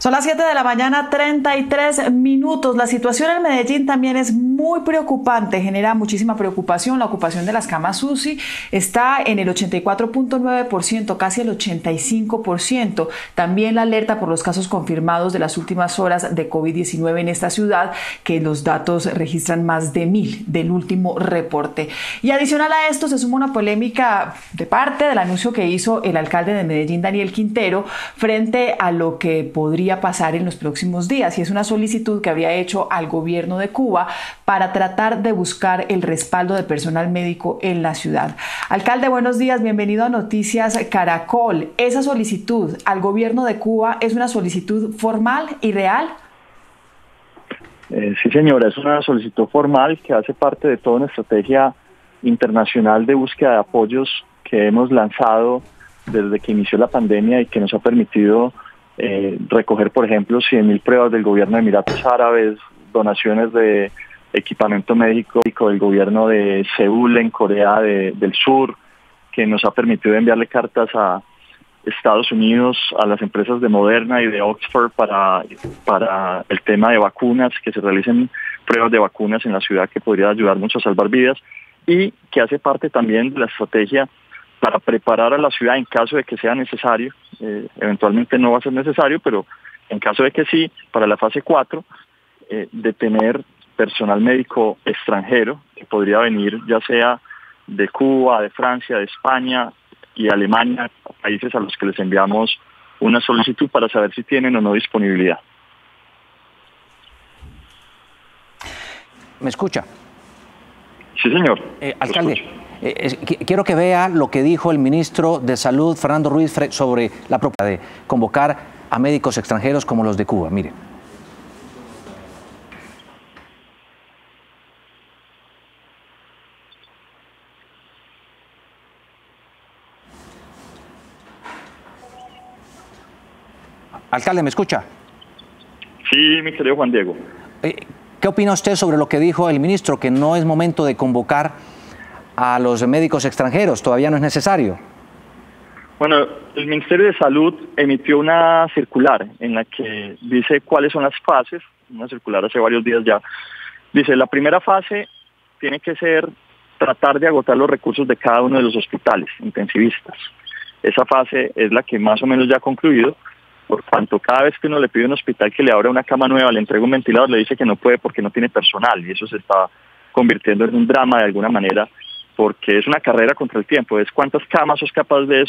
Son las 7 de la mañana, 33 minutos. La situación en Medellín también es muy preocupante, genera muchísima preocupación. La ocupación de las camas UCI está en el 84.9%, casi el 85%. También la alerta por los casos confirmados de las últimas horas de COVID-19 en esta ciudad, que los datos registran más de mil del último reporte. Y adicional a esto se suma una polémica de parte del anuncio que hizo el alcalde de Medellín, Daniel Quintero, frente a lo que podría pasar en los próximos días y es una solicitud que había hecho al gobierno de Cuba para tratar de buscar el respaldo de personal médico en la ciudad. Alcalde, buenos días, bienvenido a Noticias Caracol. Esa solicitud al gobierno de Cuba es una solicitud formal y real. Eh, sí, señora, es una solicitud formal que hace parte de toda una estrategia internacional de búsqueda de apoyos que hemos lanzado desde que inició la pandemia y que nos ha permitido eh, recoger, por ejemplo, 100.000 pruebas del gobierno de Emiratos Árabes, donaciones de equipamiento médico del gobierno de Seúl en Corea del Sur, que nos ha permitido enviarle cartas a Estados Unidos, a las empresas de Moderna y de Oxford para, para el tema de vacunas, que se realicen pruebas de vacunas en la ciudad que podría ayudar mucho a salvar vidas y que hace parte también de la estrategia para preparar a la ciudad en caso de que sea necesario. Eh, eventualmente no va a ser necesario, pero en caso de que sí, para la fase 4, eh, de tener personal médico extranjero que podría venir ya sea de Cuba, de Francia, de España y Alemania, países a los que les enviamos una solicitud para saber si tienen o no disponibilidad. ¿Me escucha? Sí, señor. Eh, alcalde, eh, quiero que vea lo que dijo el ministro de Salud, Fernando Ruiz, sobre la propuesta de convocar a médicos extranjeros como los de Cuba. Mire. Alcalde, ¿me escucha? Sí, mi querido Juan Diego. Eh, ¿Qué opina usted sobre lo que dijo el ministro, que no es momento de convocar a los médicos extranjeros? ¿Todavía no es necesario? Bueno, el Ministerio de Salud emitió una circular en la que dice cuáles son las fases, una circular hace varios días ya. Dice, la primera fase tiene que ser tratar de agotar los recursos de cada uno de los hospitales intensivistas. Esa fase es la que más o menos ya ha concluido, por cuanto cada vez que uno le pide a un hospital que le abra una cama nueva, le entrega un ventilador, le dice que no puede porque no tiene personal y eso se está convirtiendo en un drama de alguna manera porque es una carrera contra el tiempo, es cuántas camas sos capaz de,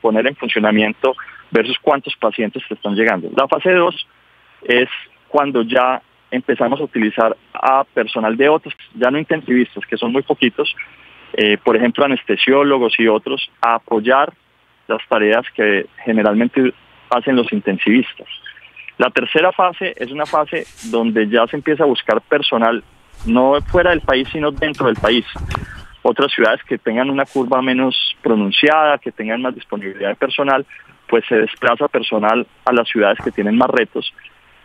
poner en funcionamiento versus cuántos pacientes te están llegando. La fase 2 es cuando ya empezamos a utilizar a personal de otros, ya no intensivistas, que son muy poquitos, eh, por ejemplo anestesiólogos y otros, a apoyar las tareas que generalmente hacen los intensivistas. La tercera fase es una fase donde ya se empieza a buscar personal no fuera del país, sino dentro del país otras ciudades que tengan una curva menos pronunciada, que tengan más disponibilidad de personal, pues se desplaza personal a las ciudades que tienen más retos.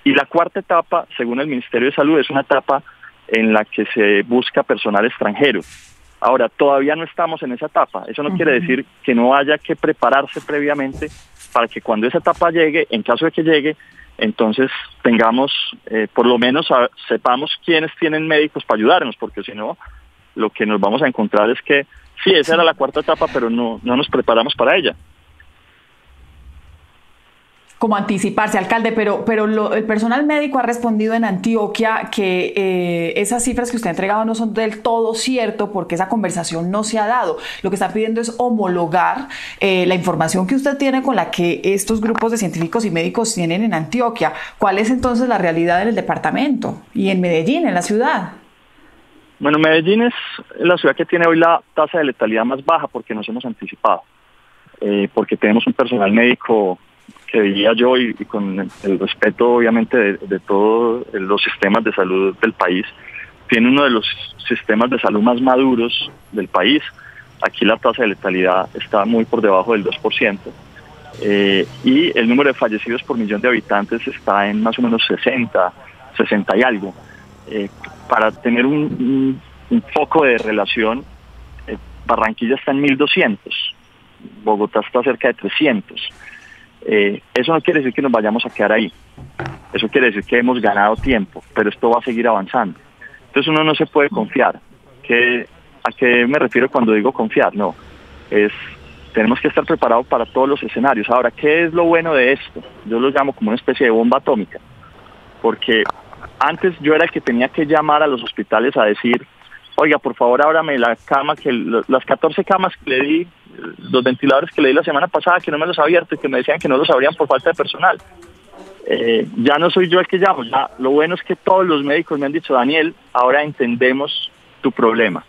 Y la cuarta etapa, según el Ministerio de Salud, es una etapa en la que se busca personal extranjero. Ahora, todavía no estamos en esa etapa. Eso no quiere decir que no haya que prepararse previamente para que cuando esa etapa llegue, en caso de que llegue, entonces tengamos, eh, por lo menos sepamos quiénes tienen médicos para ayudarnos, porque si no, lo que nos vamos a encontrar es que sí, esa era la cuarta etapa, pero no, no nos preparamos para ella como anticiparse, alcalde, pero, pero el personal médico ha respondido en Antioquia que eh, esas cifras que usted ha entregado no son del todo cierto porque esa conversación no se ha dado. Lo que está pidiendo es homologar eh, la información que usted tiene con la que estos grupos de científicos y médicos tienen en Antioquia. ¿Cuál es entonces la realidad en el departamento y en Medellín, en la ciudad? Bueno, Medellín es la ciudad que tiene hoy la tasa de letalidad más baja porque nos hemos anticipado, eh, porque tenemos un personal médico que diría yo y, con el, respeto obviamente de, todos los sistemas de salud del país, tiene uno de los sistemas de salud más maduros del país. Aquí la tasa de letalidad está muy por debajo del 2%. Eh, y el número de fallecidos por millón de habitantes está en más o menos 60, 60 y algo. Eh, para tener un, foco de relación, eh, Barranquilla está en 1200, Bogotá está cerca de 300. Eh, eso no quiere decir que nos vayamos a quedar ahí. Eso quiere decir que hemos ganado tiempo, pero esto va a seguir avanzando. Entonces uno no se puede confiar. ¿Qué, ¿A qué me refiero cuando digo confiar? No, es tenemos que estar preparados para todos los escenarios. Ahora, ¿qué es lo bueno de esto? Yo lo llamo como una especie de bomba atómica, porque antes yo era el que tenía que llamar a los hospitales a decir, oiga, por favor, ábrame la cama, que las 14 camas que le di, los ventiladores que le di la semana pasada, que no me los abierto y que me decían que no los abrían por falta de personal. Eh, ya no soy yo el que llamo, ya lo bueno es que todos los médicos me han dicho, Daniel, ahora entendemos tu problema,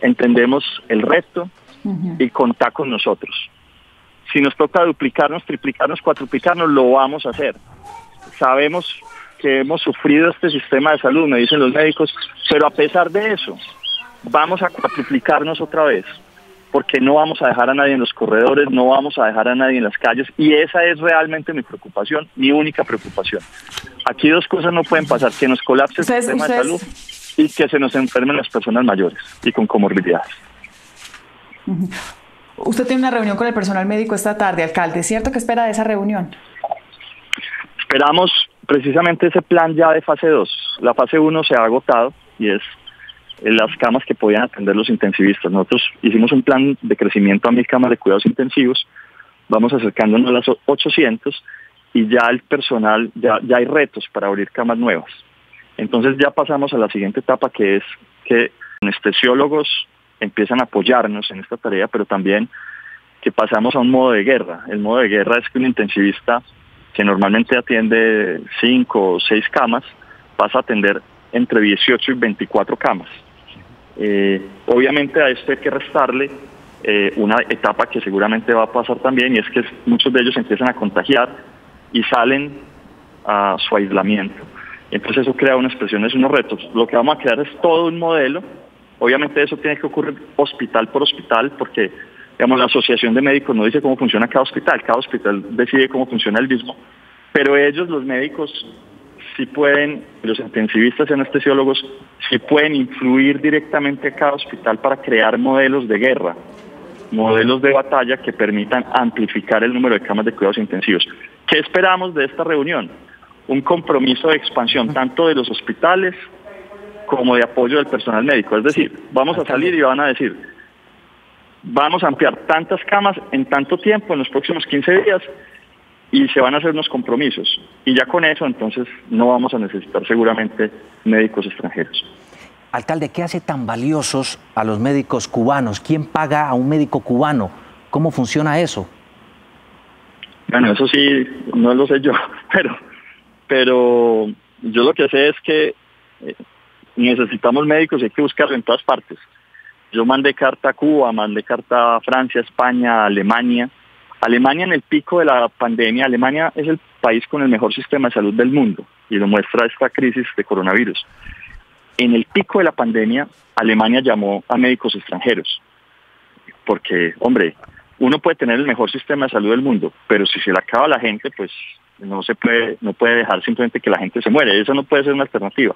entendemos el reto y contá con nosotros. Si nos toca duplicarnos, triplicarnos, cuatriplicarnos, lo vamos a hacer. Sabemos que hemos sufrido este sistema de salud, me dicen los médicos, pero a pesar de eso, vamos a cuatriplicarnos otra vez, porque no vamos a dejar a nadie en los corredores, no vamos a dejar a nadie en las calles, y esa es realmente mi preocupación, mi única preocupación. Aquí dos cosas no pueden pasar, que nos colapse el sistema de salud y que se nos enfermen las personas mayores y con comorbilidades. Usted tiene una reunión con el personal médico esta tarde, alcalde, ¿cierto que espera de esa reunión? Esperamos precisamente ese plan ya de fase 2. La fase 1 se ha agotado y es las camas que podían atender los intensivistas. Nosotros hicimos un plan de crecimiento a mil camas de cuidados intensivos, vamos acercándonos a las 800 y ya el personal, ya, ya hay retos para abrir camas nuevas. Entonces ya pasamos a la siguiente etapa que es que anestesiólogos empiezan a apoyarnos en esta tarea, pero también que pasamos a un modo de guerra. El modo de guerra es que un intensivista que normalmente atiende 5 o 6 camas, pasa a atender entre 18 y 24 camas. Eh, obviamente a esto hay que restarle eh, una etapa que seguramente va a pasar también y es que muchos de ellos empiezan a contagiar y salen a su aislamiento. Entonces eso crea unas presiones, unos retos. Lo que vamos a crear es todo un modelo. Obviamente eso tiene que ocurrir hospital por hospital porque Digamos, la Asociación de Médicos no dice cómo funciona cada hospital, cada hospital decide cómo funciona el mismo. Pero ellos, los médicos, sí pueden, los intensivistas y anestesiólogos, sí pueden influir directamente a cada hospital para crear modelos de guerra, modelos de batalla que permitan amplificar el número de camas de cuidados intensivos. ¿Qué esperamos de esta reunión? Un compromiso de expansión tanto de los hospitales como de apoyo del personal médico. Es decir, vamos a salir y van a decir, vamos a ampliar tantas camas en tanto tiempo, en los próximos 15 días, y se van a hacer unos compromisos. Y ya con eso, entonces, no vamos a necesitar seguramente médicos extranjeros. Alcalde, ¿qué hace tan valiosos a los médicos cubanos? ¿Quién paga a un médico cubano? ¿Cómo funciona eso? Bueno, eso sí, no lo sé yo, pero, pero yo lo que sé es que eh, necesitamos médicos y hay que buscarlo en todas partes. Yo mandé carta a Cuba, mandé carta a Francia, España, Alemania. Alemania en el pico de la pandemia, Alemania es el país con el mejor sistema de salud del mundo y lo muestra esta crisis de coronavirus. En el pico de la pandemia, Alemania llamó a médicos extranjeros, porque, hombre, uno puede tener el mejor sistema de salud del mundo, pero si se le acaba la gente, pues no se puede, no puede dejar simplemente que la gente se muere. Eso no puede ser una alternativa.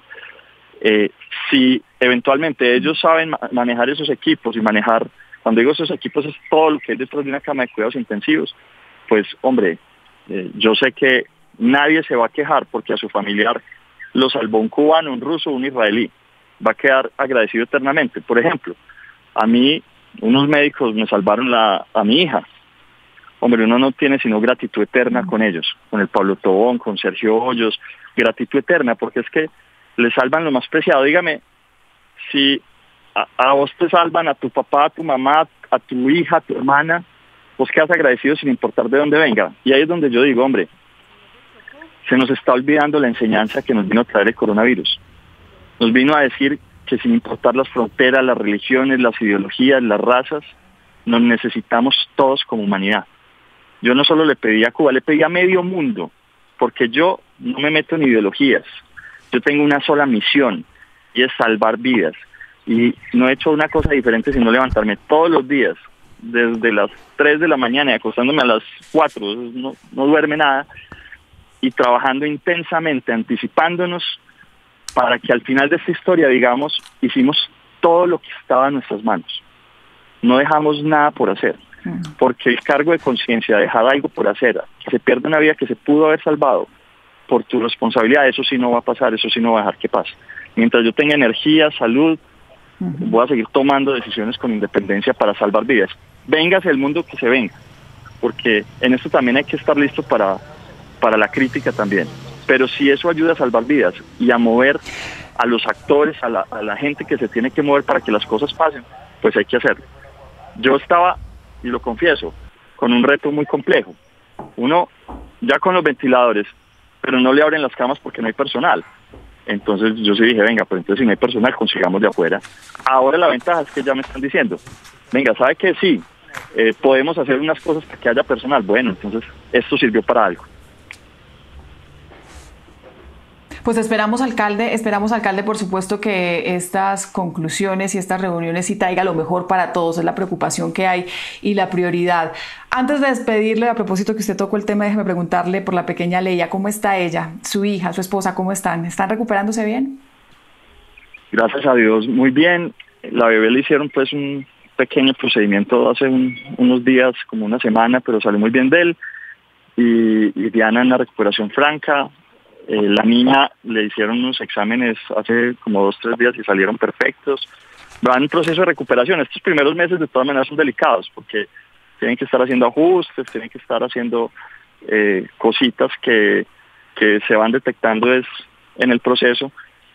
Eh, si eventualmente ellos saben manejar esos equipos y manejar, cuando digo esos equipos es todo lo que hay detrás de una cama de cuidados intensivos, pues hombre, eh, yo sé que nadie se va a quejar porque a su familiar lo salvó un cubano, un ruso, un israelí. Va a quedar agradecido eternamente. Por ejemplo, a mí unos médicos me salvaron la, a mi hija. Hombre, uno no tiene sino gratitud eterna con ellos, con el Pablo Tobón, con Sergio Hoyos, gratitud eterna, porque es que le salvan lo más preciado. Dígame, si a, vos te salvan, a tu papá, a tu mamá, a tu hija, a tu hermana, vos quedas agradecido sin importar de dónde venga. Y ahí es donde yo digo, hombre, se nos está olvidando la enseñanza que nos vino a traer el coronavirus. Nos vino a decir que sin importar las fronteras, las religiones, las ideologías, las razas, nos necesitamos todos como humanidad. Yo no solo le pedí a Cuba, le pedí a medio mundo, porque yo no me meto en ideologías, yo tengo una sola misión y es salvar vidas. Y no he hecho una cosa diferente sino levantarme todos los días, desde las 3 de la mañana y acostándome a las 4, no, no duerme nada, y trabajando intensamente, anticipándonos para que al final de esta historia, digamos, hicimos todo lo que estaba en nuestras manos. No dejamos nada por hacer, porque el cargo de conciencia, dejar algo por hacer, que se pierda una vida que se pudo haber salvado, por tu responsabilidad, eso sí no va a pasar, eso sí no va a dejar que pase. Mientras yo tenga energía, salud, voy a seguir tomando decisiones con independencia para salvar vidas. Véngase el mundo que se venga, porque en esto también hay que estar listo para, para la crítica también. Pero si eso ayuda a salvar vidas y a mover a los actores, a la, a la gente que se tiene que mover para que las cosas pasen, pues hay que hacerlo. Yo estaba, y lo confieso, con un reto muy complejo. Uno, ya con los ventiladores, pero no le abren las camas porque no hay personal. Entonces yo sí dije, venga, pues entonces si no hay personal, consigamos de afuera. Ahora la ventaja es que ya me están diciendo, venga, ¿sabe que sí? Eh, podemos hacer unas cosas para que haya personal. Bueno, entonces esto sirvió para algo. Pues esperamos, alcalde, esperamos, alcalde, por supuesto, que estas conclusiones y estas reuniones sí traiga lo mejor para todos, es la preocupación que hay y la prioridad. Antes de despedirle, a propósito que usted tocó el tema, déjeme preguntarle por la pequeña Leia, ¿cómo está ella, su hija, su esposa, cómo están? ¿Están recuperándose bien? Gracias a Dios, muy bien. La bebé le hicieron pues un pequeño procedimiento hace unos días, como una semana, pero salió muy bien de él. Y, y Diana en la recuperación franca, eh, la niña le hicieron unos exámenes hace como dos, tres días y salieron perfectos. Va en proceso de recuperación. Estos primeros meses de todas maneras son delicados porque tienen que estar haciendo ajustes, tienen que estar haciendo eh, cositas que, que se van detectando es en el proceso,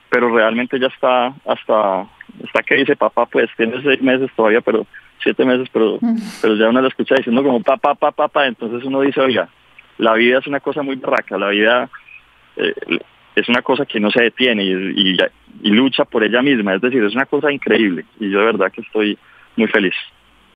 pero realmente ya está hasta, hasta que dice papá, pues tiene seis meses todavía, pero siete meses, pero, pero ya uno la escucha diciendo como papá, papá, papá, entonces uno dice, oiga, la vida es una cosa muy barraca, la vida eh, es una cosa que no se detiene y, y lucha por ella misma, es decir, es una cosa increíble y yo de verdad que estoy muy feliz.